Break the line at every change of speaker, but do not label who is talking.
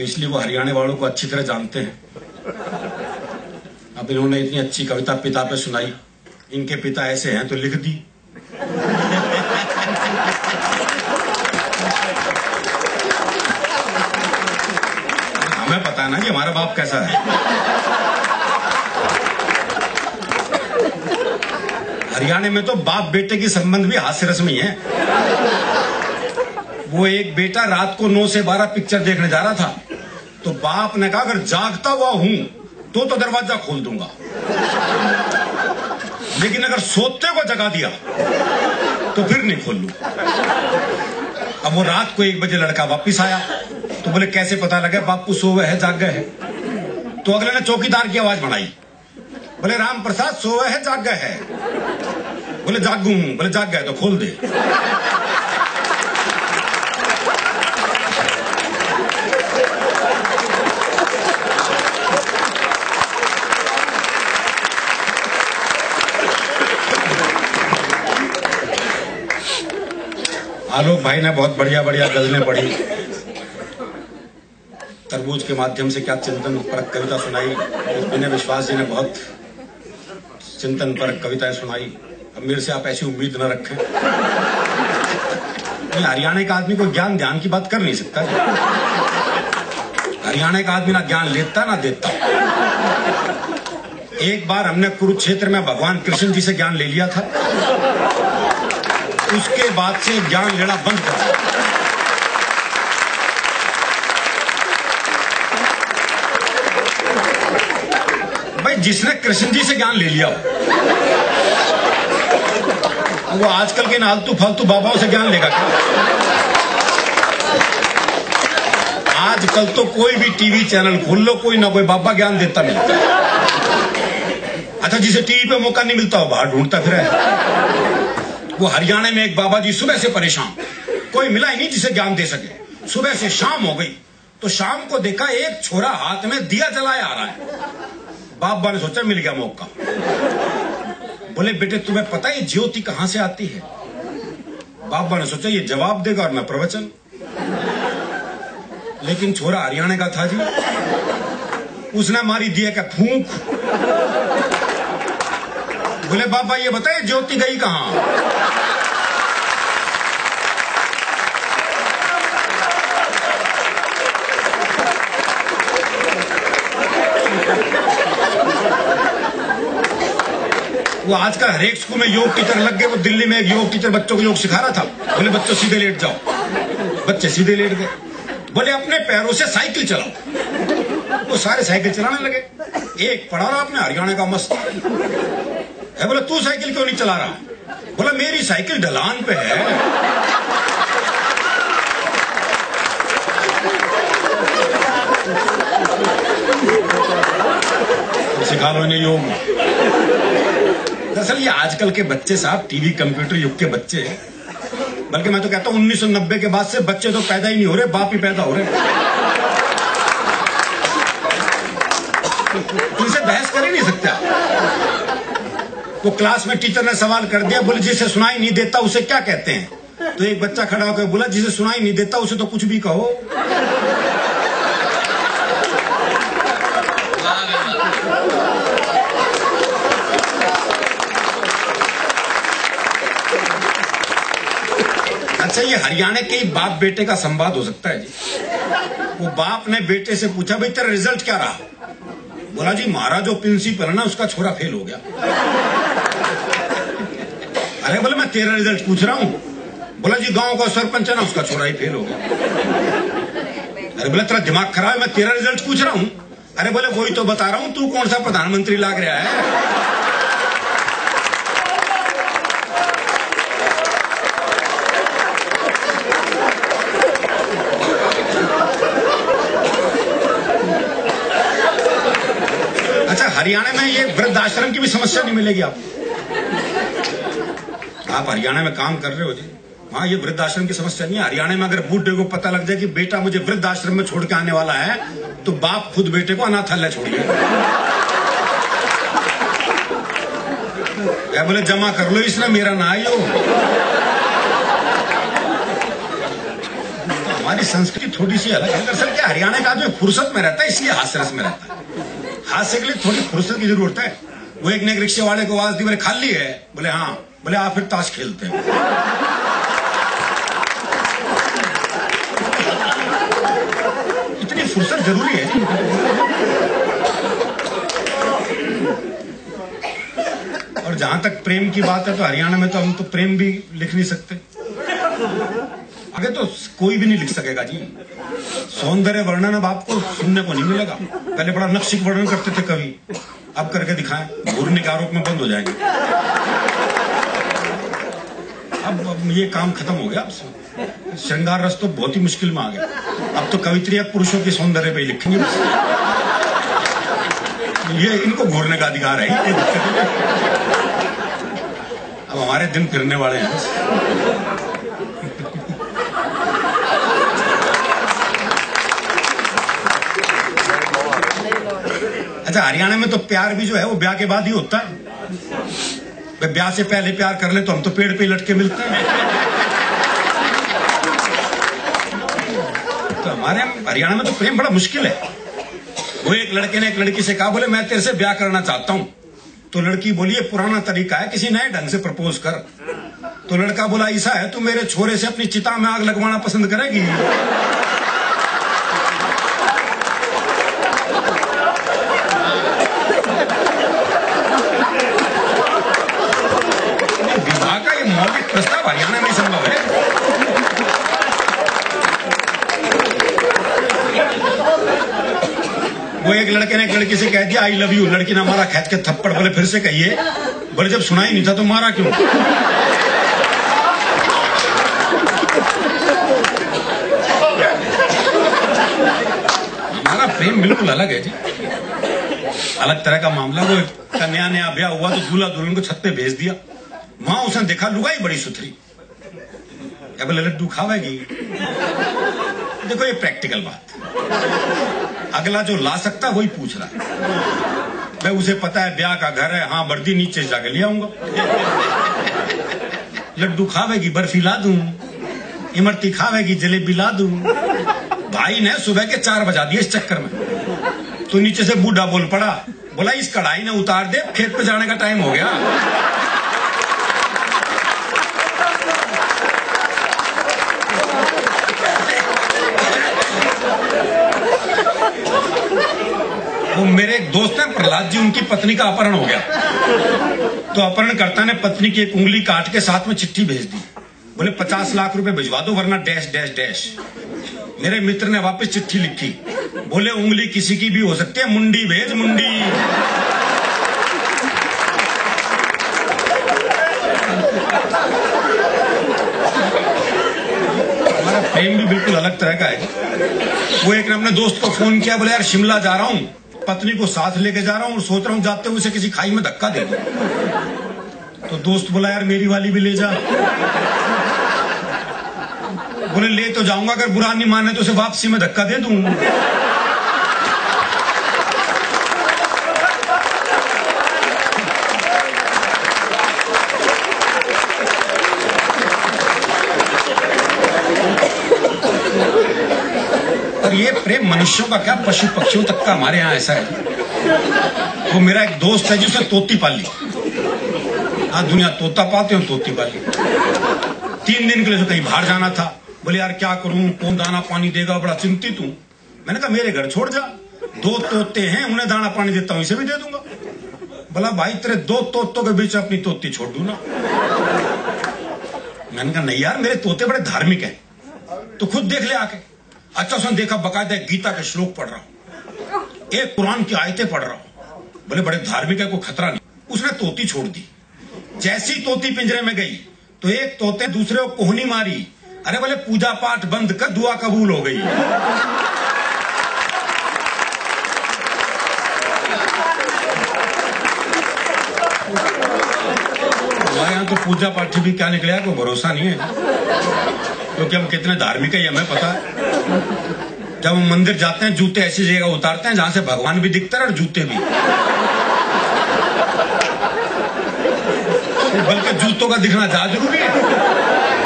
तो इसलिए वो हरियाणा वालों को अच्छी तरह जानते हैं। अब इन्होंने इतनी अच्छी कविता पिता पे सुनाई। इनके पिता ऐसे हैं तो लिख दी। हमें पता है ना कि हमारा बाप कैसा है। हरियाणा में तो बाप बेटे की संबंध भी हास्य रस्मी है वो एक बेटा रात को नौ से बारह पिक्चर देखने जा रहा था। तो बाप ने कहा, अगर जागता हुआ हूँ तो तो दरवाज़ा खोल दूँगा। लेकिन अगर सोते को जगा दिया तो फिर नहीं खोल। लू अब वो रात को एक बजे लड़का वापिस आया तो बोले, कैसे पता लगे, बापू सो है, जाग गए है? तो अगले ने चौकीदार की आवाज़ बढ़ाई बोले, राम प्रसाद सोवे है, जाग गए है। बोले, जागू हूँ। बोले, जाग गए तो खोल दे। आलोक भाई ने बहुत बढ़िया बढ़िया गजलें पढ़ी। तरबूज के माध्यम से क्या चिंतन पर कविता सुनाई? विनय विश्वास जी ने बहुत चिंतन पर कविताएँ सुनाई। अब मेरे से आप ऐसी उम्मीद न रखें। नहीं, हरियाणा का आदमी को ज्ञान ध्यान की बात कर नहीं सकता। हरियाणा का आदमी ना ज्ञान लेता, ना देता। एक बार हमने कुरुक्षेत्र में भगवान कृष्ण जी से ज्ञान ले लिया था। उसके बाद से ज्ञान लेना बंद कर भाई, जिसने कृष्ण जी से ज्ञान ले लिया, वो आजकल के नालतू फालतू बाबाओं से ज्ञान लेगा क्या? आजकल तो कोई भी टीवी चैनल खोल लो, कोई ना कोई बाबा ज्ञान देता मिलता अच्छा जिसे टीवी पे मौका नहीं मिलता हो बाहर ढूंढता फिर वो हरियाणा में एक बाबा जी सुबह से परेशान। कोई मिला ही नहीं जिसे ज्ञान दे सके। सुबह से शाम हो गई। तो शाम को देखा एक छोरा हाथ में दिया जलाया आ रहा है। बाबा ने सोचा मिल गया मौका। बोले, बेटे, तुम्हें पता है ज्योति कहाँ से आती है? बाबा ने सोचा, ये जवाब देगा और मैं प्रवचन। लेकिन छोरा हरियाणा का था जी। उसने मारी दिया का फूंक? बोले बाबा ये बताए, ज्योति गई कहाँ? वो आजकल हर एक स्कूल में योग टीचर लग गए, वो दिल्ली में एक योग टीचर बच्चों को योग सिखा रहा था। बोले, बच्चों, सीधे लेट जाओ। बच्चे सीधे लेट गए। बोले, अपने पैरों से साइकिल चलाओ। वो सारे साइकिल चलाने लगे। एक पढ़ा रहा अपने, हरियाणा का मस्त। है बोले, तू साइकिल क्यों नहीं चला रहा? बोला, मेरी साइकिल ढलान पे है। सिखा लो योग। दरअसल ये आजकल के बच्चे साहब टीवी, कंप्यूटर युग के बच्चे बल्कि मैं तो कहता हूँ 1990 के बाद से बच्चे तो पैदा ही नहीं हो रहे, बाप ही पैदा हो रहे इनसे बहस कर ही नहीं सकते वो क्लास में टीचर ने सवाल कर दिया, बोले, जिसे सुनाई नहीं देता, उसे क्या कहते हैं? तो एक बच्चा खड़ा होकर बोला, जिसे सुनाई नहीं देता, उसे तो कुछ भी कहो। अच्छा ये हरियाणा के बाप बेटे का संवाद हो सकता है जी। वो बाप ने बेटे से पूछा, भाई, तेरा रिज़ल्ट क्या रहा? बोला जी महाराज जो प्रिंसिपल है ना, उसका छोरा फेल हो गया। अरे बोले, मैं तेरा रिज़ल्ट पूछ रहा हूँ। बोला जी गाँव का सरपंच है ना, उसका छोरा ही फेल हो गया। अरे बोले, तेरा दिमाग खराब है, मैं तेरा रिज़ल्ट पूछ रहा हूँ। अरे बोले, वही तो बता रहा हूँ, तू कौन सा प्रधानमंत्री लाग रहा है अच्छा हरियाणा में ये वृद्ध आश्रम की भी समस्या नहीं मिलेगी आपको। आप हरियाणा में काम कर रहे हो जी। हाँ ये वृद्ध आश्रम की समस्या नहीं है। हरियाणा में अगर बूढ़े को पता लग जाए कि बेटा मुझे वृद्ध आश्रम में छोड़ के आने वाला है तो बाप खुद बेटे को अनाथालय क्या बोले, जमा कर लो, इसने मेरा ना आयो। हमारी संस्कृति थोड़ी सी अलग है। दरअसल क्या हरियाणा का आदमी फुर्सत में रहता है, इसलिए हास्य रस में रहता है। हास्य के लिए थोड़ी फुर्सत की ज़रूरत है। वो एक ने एक रिक्शे वाले को आवाज़ दी, बोले, खाली है? बोले हाँ. बोले, आप फिर ताश खेलते हैं। इतनी फुर्सत ज़रूरी है। और जहाँ तक प्रेम की बात है तो हरियाणा में तो हम तो प्रेम भी लिख नहीं सकते। आगे तो कोई भी नहीं लिख सकेगा जी। सौंदर्य वर्णन अब आपको सुनने को नहीं मिलेगा। पहले बड़ा नक्शिक वर्णन करते थे कवि। अब करके दिखाएँ घूरने के आरोप में बंद हो जाएँगे। अब, अब ये काम खत्म हो गया श्रृंगार रस तो बहुत ही मुश्किल में आ गया। अब तो कवित्रिया पुरुषों के सौंदर्य पे लिखेंगे ये इनको घूरने का अधिकार है। अब हमारे दिन फिरने वाले हैं। अच्छा हरियाणा में तो प्यार भी जो है वो ब्याह के बाद ही होता है। ब्याह से पहले प्यार कर ले तो हम तो पेड़ पे लटके मिलते हैं। तो हमारे हरियाणा में तो प्रेम बड़ा मुश्किल है। वो एक लड़के ने एक लड़की से कहा, बोले, मैं तेरे से ब्याह करना चाहता हूँ। तो लड़की बोली, ये पुराना तरीका है, किसी नए ढंग से प्रपोज कर। तो लड़का बोला ऐसा है, तू मेरे छोरे से अपनी चिता में आग लगवाना पसंद करेगी प्रस्ताव हरियाणा में संभव है वो एक लड़के ने एक लड़की से कह दिया आई लव यू लड़की ने मारा खेत के थप्पड़ बोले फिर से कहिए। बोले, जब सुना ही नहीं था तो मारा क्यों? हमारा प्रेम बिल्कुल अलग है जी। अलग तरह का मामला, वो कन्या ने ब्याह हुआ तो दूल्हा दुल्हन को छत पे भेज दिया। वहाँ उसने देखा लुगाई बड़ी सुथरी। बोले, लड्डू खावेगी? देखो, ये प्रैक्टिकल बात। अगला जो ला सकता वही पूछ रहा है। मैं उसे पता है, ब्याह का घर है हाँ वर्दी नीचे जाके ले आऊँगा। लड्डू खावेगी, बर्फ़ी ला दू। इमरती खावेगी, जलेबी ला दू। भाई ने सुबह के चार बजा दिए इस चक्कर में। तो नीचे से बूढ़ा बोल पड़ा, बोला, इस कढ़ाई ने उतार दे, खेत पे जाने का टाइम हो गया। वो मेरे एक दोस्त हैं, प्रहलाद जी, उनकी पत्नी का अपहरण हो गया। तो अपहरणकर्ता ने पत्नी की एक उंगली काट के साथ में चिट्ठी भेज दी। बोले, पचास लाख रुपए भिजवा दो, वरना डैश डैश डैश। मेरे मित्र ने वापस चिट्ठी लिखी। बोले, उंगली किसी की भी हो सकती है, मुंडी भेज, मुंडी। हमारा प्रेम भी बिल्कुल अलग तरह का है। वो एक ने अपने दोस्त को फ़ोन किया, बोले, यार, शिमला जा रहा हूँ। पत्नी को साथ लेके जा रहा हूँ और सोच रहा हूँ जाते हुए उसे किसी खाई में धक्का दे तो दोस्त बोला, यार, मेरी वाली भी ले जा। बोले, ले तो जाऊँगा, अगर बुरा नहीं माने तो उसे वापसी में धक्का दे दू। और ये प्रेम मनुष्यों का क्या पशु पक्षियों तक का हमारे यहाँ ऐसा है? वो मेरा एक दोस्त है जिसने तोती पाली हाँ दुनिया तोता पाते हो, तोती पाली तीन दिन के लिए कहीं बाहर जाना था। बोले, यार, क्या करूँ? कौन दाना पानी देगा? बड़ा चिंतित हूँ। मैंने कहा, मेरे घर छोड़ जा। दो तोते हैं, उन्हें दाना पानी देता हूँ, इसे भी दे दूँगा। बोला, भाई, तेरे दो तोतों के बीच अपनी तोती छोड़ दू ना? मैंने कहा, नहीं यार, मेरे तोते बड़े धार्मिक हैं। तो खुद देख ले आके। अच्छा उसने देखा बकायदा गीता के श्लोक पढ़ रहा हूँ। एक कुरान की आयतें पढ़ रहा हूँ। बोले, बड़े धार्मिक है, कोई खतरा नहीं। उसने तोती छोड़ दी। जैसी तोती पिंजरे में गई तो एक तोते दूसरे को कोहनी मारी। अरे बोले पूजा पाठ बंद कर, दुआ कबूल हो गई। हमारे तो पूजा पाठ भी क्या निकले कोई भरोसा नहीं है। क्योंकि हम कितने धार्मिक है हमें पता है। जब हम मंदिर जाते हैं, जूते ऐसी जगह उतारते हैं जहाँ से भगवान भी दिखता है और जूते भी। बल्कि जूतों का दिखना ज़्यादा ज़रूरी है।